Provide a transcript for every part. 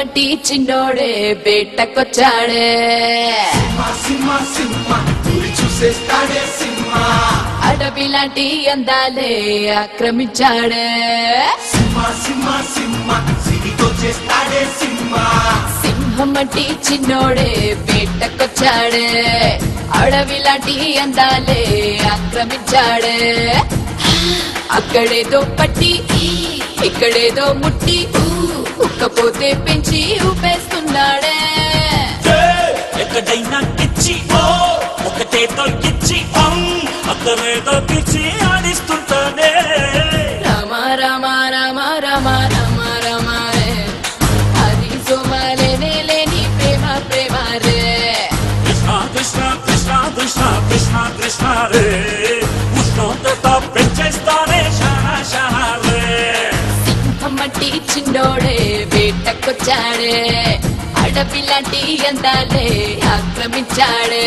సింహమటి చిన్నోడే బేటకొచ్చాడే. సింహ సింహ సింహ చూసేస్తాడే సింహ అడవి లాంటి అందాలే ఆక్రమించాడే. సింహ సింహ సింహ సిరితో చేస్తాడే సింహ సింహమటి చిన్నోడే బేటకొచ్చాడే. అడవి లాంటి అందాలే ఆక్రమించాడే. అక్కడేదో పట్టి ఇక్కడేదో ముట్టి ఉక్కపోతే పెంచి ఊపేస్తున్నాడే. ఎక్కడైనా కిచ్చి ఓ ఒకటేతో ఇచ్చి అం అక్కడేదో పిచ్చి ఆడిస్తుంటానే. రామ రామ రామ రామ రామ రామ రే. అది సోమాలేనే లేని ప్రేమ ప్రేమ రే. కృష్ణ కృష్ణ కృష్ణ కృష్ణ కృష్ణ కృష్ణ రే. సింహమట్టి చిన్నోడే వేటకొచ్చాడే అడవి లాంటి అందాలే ఆక్రమించాడే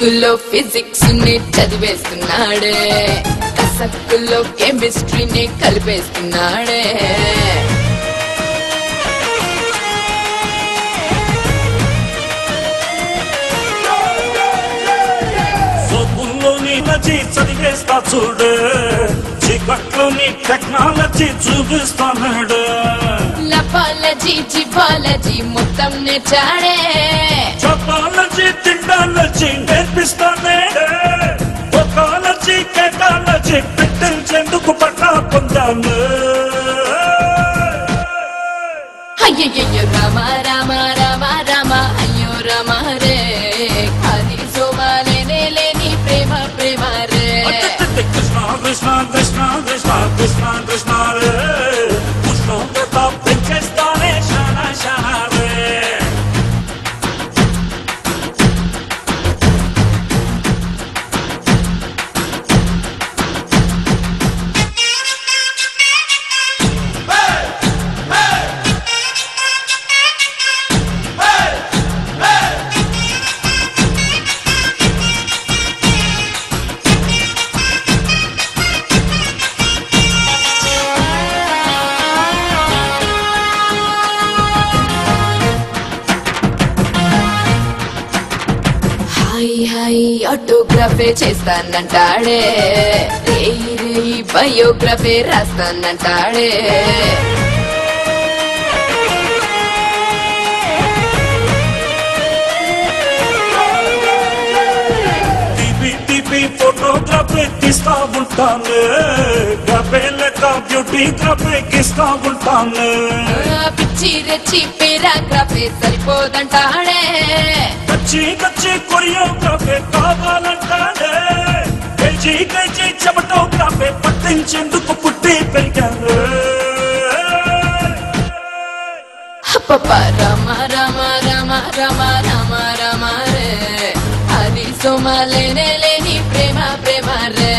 ఫిజిక్లో ఫిజిక్స్ని చదివేస్తున్నాడే. కసక్కుల్లో కెమిస్ట్రీని కలిపేస్తున్నాడే. చదివేస్తా చూడు. చీకట్లోని టెక్నాలజీ చూపిస్తాడు లపాలజీ జిపాలజీ మొత్తం నేర్చాడే అయ్యయ్యో రామ రామ రామ రామ హాయ్ హాయ్ ఆటోగ్రాఫే చేస్తానంటాడే. రేయి రేయి బయోగ్రఫే రాస్తానంటాడే. ఫోటోగ్రఫీ తీస్తా ఉంటాను. గ్రఫే లెక్క బ్యూటీ గ్రఫీ ఇస్తా ఉంటాను. పిచ్చి రెచ్చి పేరాగ్రఫే సరిపోదంటాడే. కచ్చి కొరియోగ్రఫీ కావాలంటానే కేజీ కేజీ చెమటోగ్రఫీ పట్టించేందుకు పుట్టి పెరిగాను రామ రామ రామ రామ రామ రామ రే. అది సోమాలేనే లేని ప్రేమ ప్రేమ రే.